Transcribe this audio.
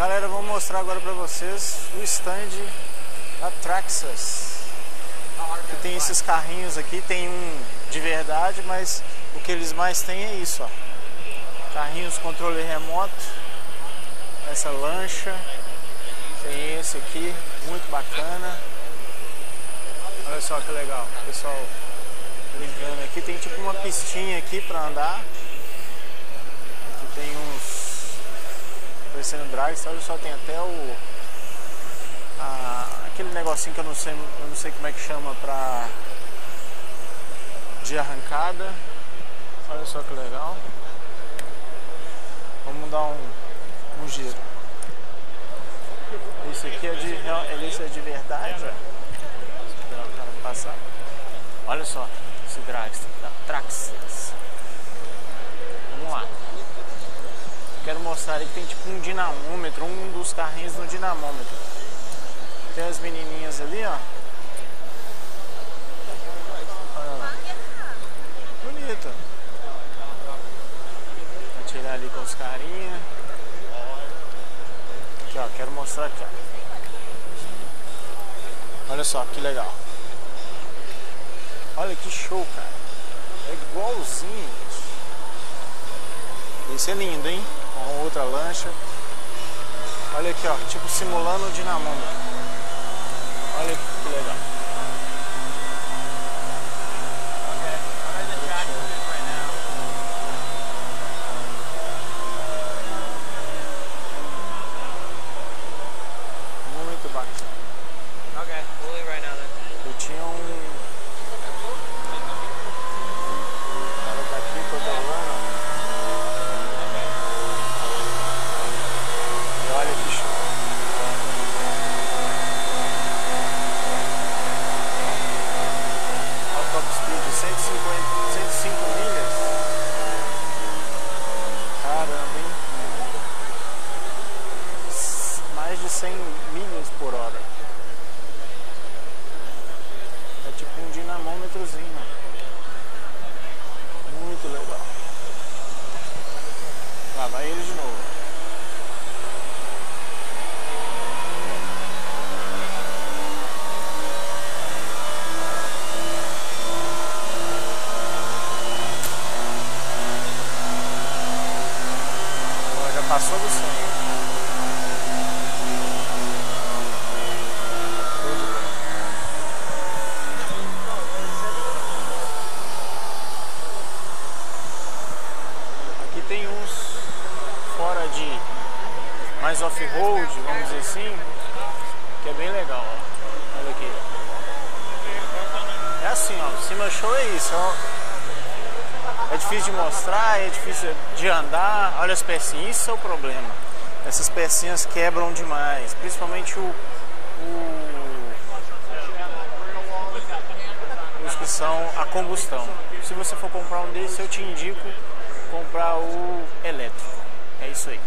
Galera, vou mostrar agora pra vocês o stand da Traxxas. Que tem esses carrinhos aqui, tem um de verdade, mas o que eles mais têm é isso, ó. Carrinhos controle remoto, essa lancha, tem esse aqui, muito bacana. Olha só que legal, pessoal brincando aqui. Tem tipo uma pistinha aqui pra andar. Aqui tem uns parecendo drag, olha só, tem até o a, aquele negocinho que eu não sei, eu não sei como é que chama pra de arrancada. Olha só que legal. Vamos dar um, um giro. Esse aqui é de, esse é de verdade. Esperar o cara passar. Olha só esse dragster da Traxxas. Vamos lá. Quero mostrar aí que tem tipo um dinamômetro, um dos carrinhos no dinamômetro. Tem as menininhas ali, ó. Olha lá. Bonita. Vou tirar ali com os carinha. Aqui, ó. Quero mostrar aqui, ó. Olha só, que legal. Olha que show, cara. É igualzinho. Esse é lindo, hein? Com outra lancha. Olha aqui, ó. Tipo simulando o dinamômetro. Olha que legal. Muito bacana. Okay, we'll leave right now then. Eu tinha um. Cara daqui controlando. E olha que show. Olha o top speed 150, 105 milhas. Caramba, hein? Mais de 100 milhas por hora. É tipo um dinamômetrozinho. Muito legal. Lá vai ele de novo. Já passou do 100. Show de bola. Aqui tem uns fora de mais off-road, vamos dizer assim, que é bem legal, ó. Olha aqui. É assim, ó, cima show é isso, ó. É difícil de mostrar, é difícil de andar. Olha as pecinhas, isso é o problema. Essas pecinhas quebram demais, principalmente o, o os que são a combustão. Se você for comprar um desses, eu te indico comprar o elétrico. É isso aí.